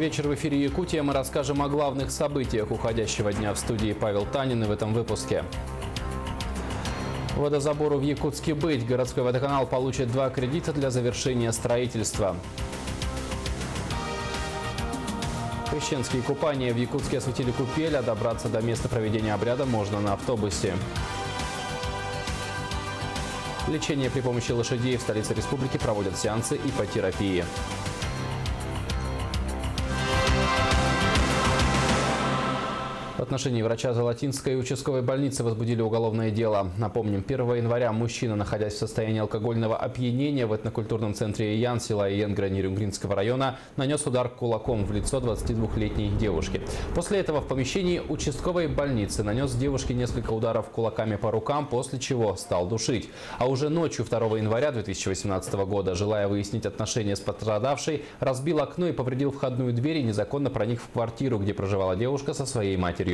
Вечер. В эфире Якутия. Мы расскажем о главных событиях уходящего дня в студии Павел Танин и в этом выпуске. Водозабору в Якутске быть. Городской водоканал получит два кредита для завершения строительства. Крещенские купания в Якутске осветили купель, а добраться до места проведения обряда можно на автобусе. Лечение при помощи лошадей в столице республики проводят сеансы ипотерапии. В отношении врача Золотинской участковой больницы возбудили уголовное дело. Напомним, 1 января мужчина, находясь в состоянии алкогольного опьянения в этнокультурном центре Ян, села Иенгра Нерюнгринского района, нанес удар кулаком в лицо 22-летней девушки. После этого в помещении участковой больницы нанес девушке несколько ударов кулаками по рукам, после чего стал душить. А уже ночью 2 января 2018 года, желая выяснить отношения с пострадавшей, разбил окно и повредил входную дверь и незаконно проник в квартиру, где проживала девушка со своей матерью.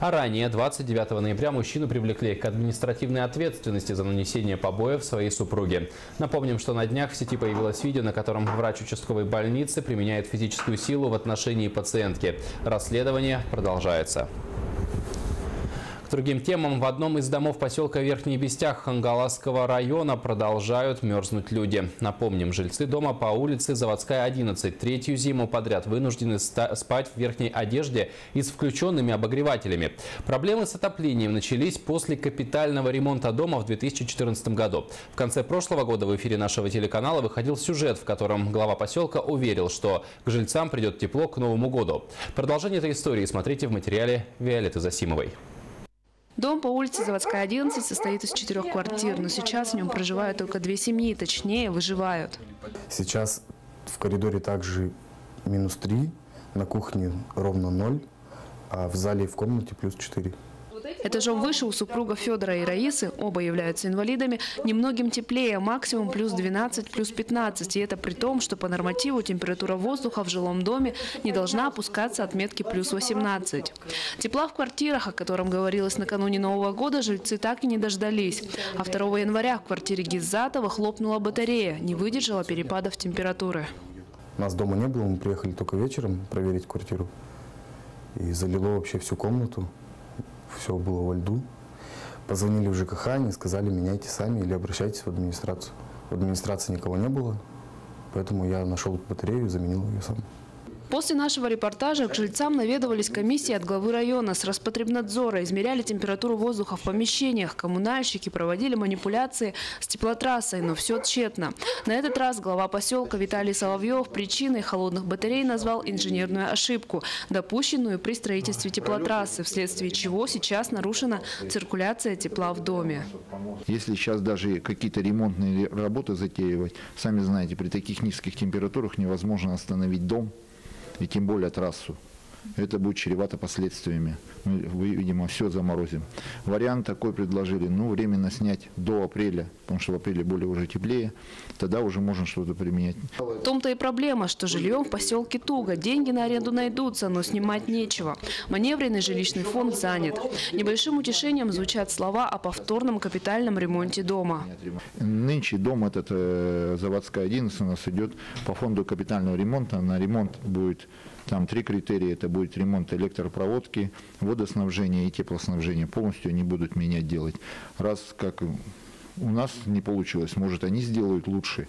А ранее, 29 ноября, мужчину привлекли к административной ответственности за нанесение побоев своей супруге. Напомним, что на днях в сети появилось видео, на котором врач участковой больницы применяет физическую силу в отношении пациентки. Расследование продолжается. Другим темам. В одном из домов поселка Верхний Бестях Хангаласского района продолжают мерзнуть люди. Напомним, жильцы дома по улице Заводская, 11 третью зиму подряд вынуждены спать в верхней одежде и с включенными обогревателями. Проблемы с отоплением начались после капитального ремонта дома в 2014 году. В конце прошлого года в эфире нашего телеканала выходил сюжет, в котором глава поселка уверил, что к жильцам придет тепло к Новому году. Продолжение этой истории смотрите в материале Виолетты Засимовой. Дом по улице Заводская, 11 состоит из четырех квартир, но сейчас в нем проживают только две семьи, точнее выживают. Сейчас в коридоре также минус 3, на кухне ровно 0, а в зале и в комнате плюс 4. Этажом выше у супруга Федора и Раисы, оба являются инвалидами, немногим теплее, максимум плюс 12, плюс 15. И это при том, что по нормативу температура воздуха в жилом доме не должна опускаться отметки плюс 18. Тепла в квартирах, о котором говорилось накануне Нового года, жильцы так и не дождались. А 2 января в квартире Гизатова хлопнула батарея, не выдержала перепадов температуры. Нас дома не было, мы приехали только вечером проверить квартиру. И залило вообще всю комнату все было во льду. Позвонили в ЖКХ, они сказали, меняйте сами или обращайтесь в администрацию. В администрации никого не было, поэтому я нашел батарею и заменил ее сам. После нашего репортажа к жильцам наведывались комиссии от главы района с Роспотребнадзора, измеряли температуру воздуха в помещениях, коммунальщики проводили манипуляции с теплотрассой, но все тщетно. На этот раз глава поселка Виталий Соловьев причиной холодных батарей назвал инженерную ошибку, допущенную при строительстве теплотрассы, вследствие чего сейчас нарушена циркуляция тепла в доме. Если сейчас даже какие-то ремонтные работы затеивать, сами знаете, при таких низких температурах невозможно остановить дом и тем более трассу. Это будет чревато последствиями. Мы, видимо, все заморозим. Вариант такой предложили, ну, временно снять до апреля, потому что в апреле более уже теплее, тогда уже можно что-то применять. В том-то и проблема, что жильем в поселке туго. Деньги на аренду найдутся, но снимать нечего. Маневренный жилищный фонд занят. Небольшим утешением звучат слова о повторном капитальном ремонте дома. Нынче дом этот э, заводская 11 у нас идет по фонду капитального ремонта. На ремонт будет там три критерия. Это будет ремонт электропроводки, водоснабжения и теплоснабжения. Полностью они будут менять делать. Раз как у нас не получилось, может они сделают лучше.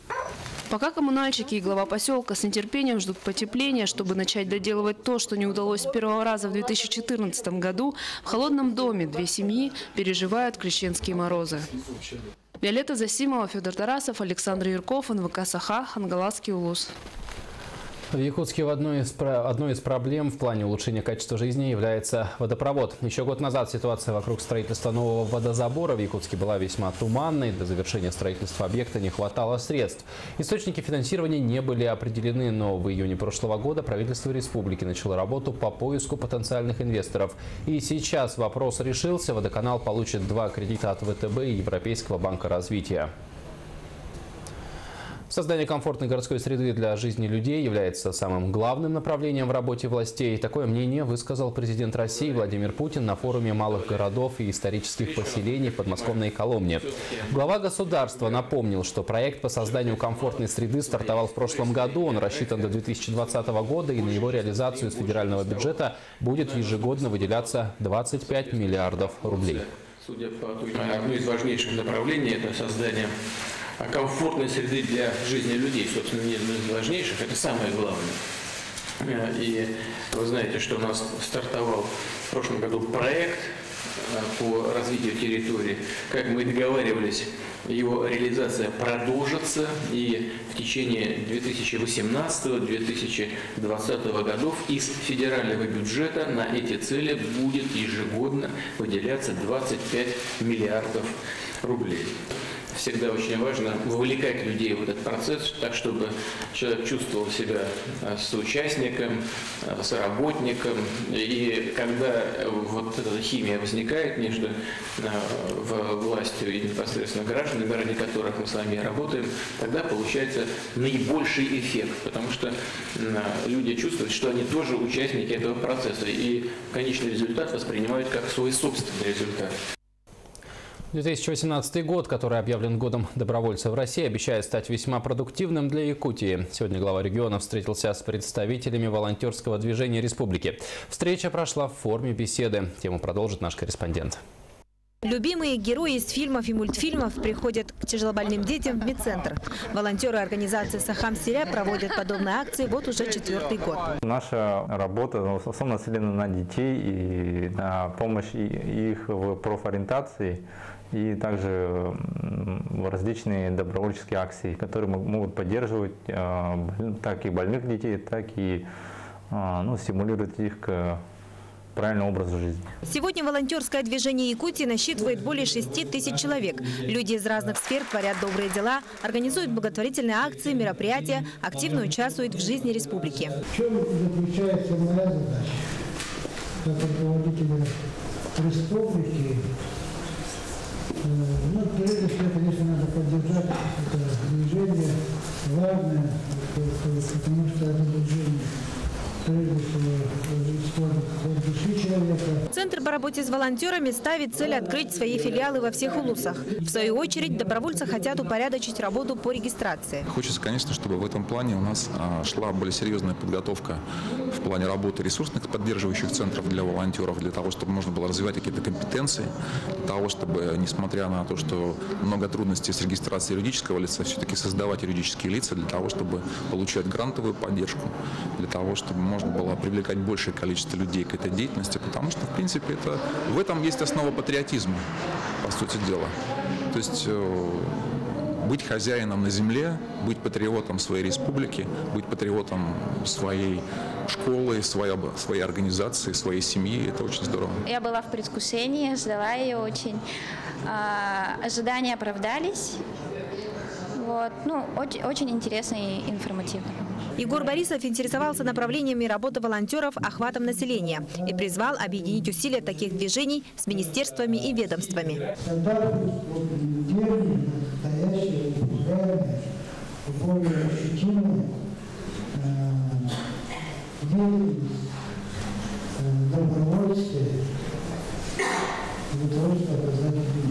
Пока коммунальщики и глава поселка с нетерпением ждут потепления, чтобы начать доделывать то, что не удалось с первого раза в 2014 году, в холодном доме две семьи переживают крещенские морозы. Виолетта Засимова, Федор Тарасов, Александр Юрков, НВК «Саха», Хангаласский улус. В Якутске в одной из, одной из проблем в плане улучшения качества жизни является водопровод. Еще год назад ситуация вокруг строительства нового водозабора в Якутске была весьма туманной. До завершения строительства объекта не хватало средств. Источники финансирования не были определены, но в июне прошлого года правительство республики начало работу по поиску потенциальных инвесторов. И сейчас вопрос решился. Водоканал получит два кредита от ВТБ и Европейского банка развития. Создание комфортной городской среды для жизни людей является самым главным направлением в работе властей. Такое мнение высказал президент России Владимир Путин на форуме малых городов и исторических поселений в подмосковной Коломне. Глава государства напомнил, что проект по созданию комфортной среды стартовал в прошлом году. Он рассчитан до 2020 года и на его реализацию из федерального бюджета будет ежегодно выделяться 25 миллиардов рублей. Судя по одно из важнейших направлений – это создание комфортной среды для жизни людей, собственно, не из важнейших, это самое главное. Э, и вы знаете, что у нас стартовал в прошлом году проект э, по развитию территории. Как мы договаривались, его реализация продолжится и в течение 2018-2020 годов из федерального бюджета на эти цели будет ежегодно выделяться 25 миллиардов рублей всегда очень важно вовлекать людей в этот процесс, так чтобы человек чувствовал себя э, соучастником, э, соработником. И когда вот эта химия возникает между э, властью и непосредственно гражданами, ради которых мы с вами работаем, тогда получается наибольший эффект, потому что люди чувствуют, что они тоже участники этого процесса и конечный результат воспринимают как свой собственный результат. 2018 год, который объявлен годом добровольцев в России, обещает стать весьма продуктивным для Якутии. Сегодня глава региона встретился с представителями волонтерского движения республики. Встреча прошла в форме беседы. Тему продолжит наш корреспондент. Любимые герои из фильмов и мультфильмов приходят к тяжелобольным детям в медцентр. Волонтеры организации «Сахам Сиря» проводят подобные акции вот уже четвертый год. Наша работа в основном нацелена на детей и на помощь их в профориентации и также различные добровольческие акции, которые могут поддерживать а, так и больных детей, так и а, ну, стимулировать их к правильному образу жизни. Сегодня волонтерское движение Якутии насчитывает более 6 тысяч человек. Люди из разных сфер творят добрые дела, организуют благотворительные акции, мероприятия, активно участвуют в жизни республики. В чем заключается моя задача? Как руководителя республики Э, ну, прежде всего, конечно, надо поддержать это движение важное, потому что это движение Центр по работе с волонтерами ставит цель открыть свои филиалы во всех улусах. В свою очередь, добровольцы хотят упорядочить работу по регистрации. Хочется, конечно, чтобы в этом плане у нас а, шла более серьезная подготовка в плане работы ресурсных поддерживающих центров для волонтеров, для того, чтобы можно было развивать какие-то компетенции, для того, чтобы, несмотря на то, что много трудностей с регистрацией юридического лица, все-таки создавать юридические лица для того, чтобы получать грантовую поддержку, для того, чтобы можно было привлекать большее количество людей к этой деятельности, потому что, в принципе, это, в этом есть основа патриотизма, по сути дела. То есть э, быть хозяином на земле, быть патриотом своей республики, быть патриотом своей школы, своей, своей организации, своей семьи. Это очень здорово. Я была в предвкушении, ждала ее очень. А, ожидания оправдались. Вот. Ну, очень, очень интересно и информативно. Егор Борисов интересовался направлениями работы волонтеров охватом населения и призвал объединить усилия таких движений с министерствами и ведомствами. добровольстве для того, чтобы оказать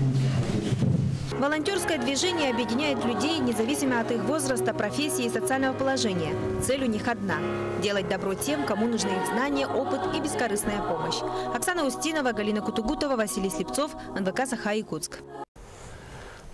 Волонтерское движение объединяет людей независимо от их возраста, профессии и социального положения. Цель у них одна – делать добро тем, кому нужны их знания, опыт и бескорыстная помощь. Оксана Устинова, Галина Кутугутова, Василий Слепцов, НВК «Саха-Якутск».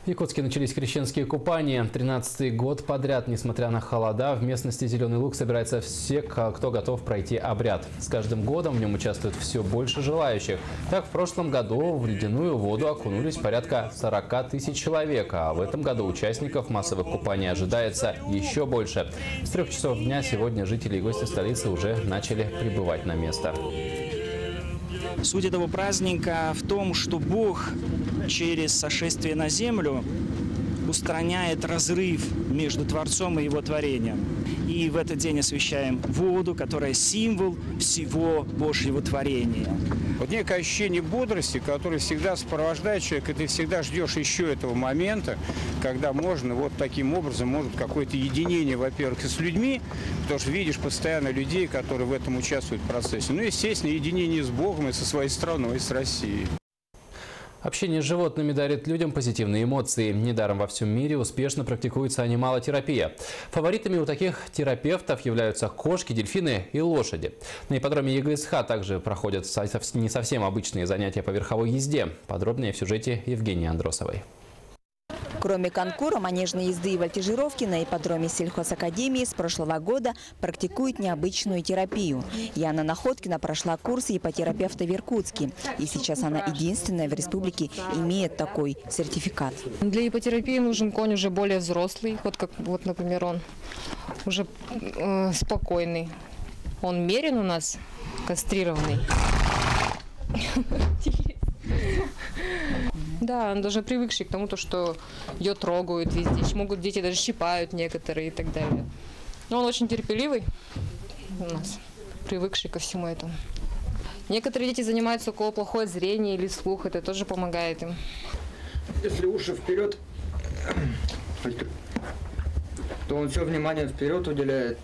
В Якутске начались крещенские купания. 13-й год подряд, несмотря на холода, в местности Зеленый Луг собирается все, кто готов пройти обряд. С каждым годом в нем участвует все больше желающих. Так, в прошлом году в ледяную воду окунулись порядка 40 тысяч человек, а в этом году участников массовых купаний ожидается еще больше. С трех часов дня сегодня жители и гости столицы уже начали прибывать на место. Суть этого праздника в том, что Бог через сошествие на землю устраняет разрыв между Творцом и его творением. И в этот день освещаем воду, которая символ всего Божьего творения. Вот некое ощущение бодрости, которое всегда сопровождает человека, и ты всегда ждешь еще этого момента, когда можно вот таким образом, может какое-то единение, во-первых, с людьми, потому что видишь постоянно людей, которые в этом участвуют в процессе. Ну, естественно, единение с Богом и со своей страной, и с Россией. Общение с животными дарит людям позитивные эмоции. Недаром во всем мире успешно практикуется анималотерапия. Фаворитами у таких терапевтов являются кошки, дельфины и лошади. На ипподроме ЕГСХ также проходят не совсем обычные занятия по верховой езде. Подробнее в сюжете Евгении Андросовой. Кроме конкура, манежной езды и вольтежировки на ипподроме сельхозакадемии с прошлого года практикуют необычную терапию. Яна Находкина прошла курс ипотерапевта в Иркутске. И сейчас она единственная в республике имеет такой сертификат. Для ипотерапии нужен конь уже более взрослый. Вот как, вот, например, он уже э, спокойный. Он мерен у нас, кастрированный. Да, он даже привыкший к тому, то, что ее трогают везде. Могут дети даже щипают некоторые и так далее. Но он очень терпеливый у нас, привыкший ко всему этому. Некоторые дети занимаются у кого плохое зрение или слух, это тоже помогает им. Если уши вперед, то он все внимание вперед уделяет.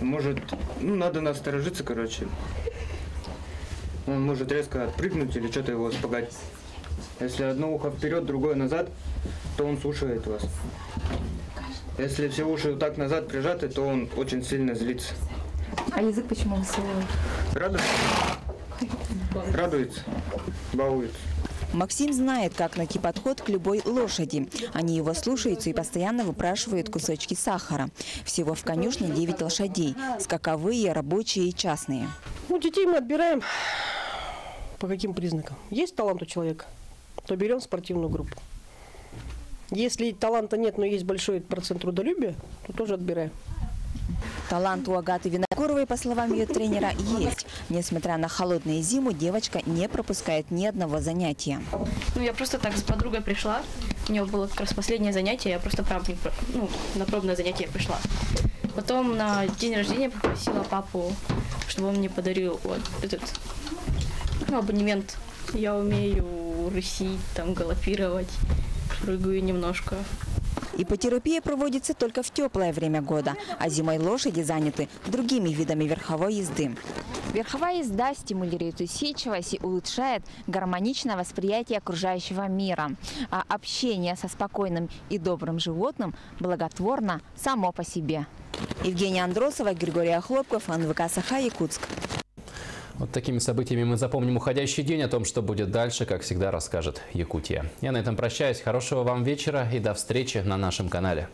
Может, ну, надо насторожиться, короче. Он может резко отпрыгнуть или что-то его испугать. Если одно ухо вперед, другое назад, то он слушает вас. Если все уши вот так назад прижаты, то он очень сильно злится. А язык почему высовывает? Радуется. Радуется. Балуется. Максим знает, как найти подход к любой лошади. Они его слушаются и постоянно выпрашивают кусочки сахара. Всего в конюшне 9 лошадей. Скаковые, рабочие и частные. Ну, детей мы отбираем по каким признакам. Есть талант у человека, то берем спортивную группу. Если таланта нет, но есть большой процент трудолюбия, то тоже отбираем. Талант у Агаты Винокуровой, по словам ее тренера, есть. Несмотря на холодную зиму, девочка не пропускает ни одного занятия. Ну, я просто так с подругой пришла. У нее было как раз последнее занятие, я просто прав, ну, на пробное занятие пришла. Потом на день рождения попросила папу, чтобы он мне подарил вот этот ну, абонемент. Я умею рысить, там, галопировать, прыгаю немножко. Ипотерапия проводится только в теплое время года, а зимой лошади заняты другими видами верховой езды. Верховая езда стимулирует усидчивость и улучшает гармоничное восприятие окружающего мира. А общение со спокойным и добрым животным благотворно само по себе. Евгения Андросова, Григорий Охлопков, НВК Саха, Якутск. Вот такими событиями мы запомним уходящий день. О том, что будет дальше, как всегда, расскажет Якутия. Я на этом прощаюсь. Хорошего вам вечера и до встречи на нашем канале.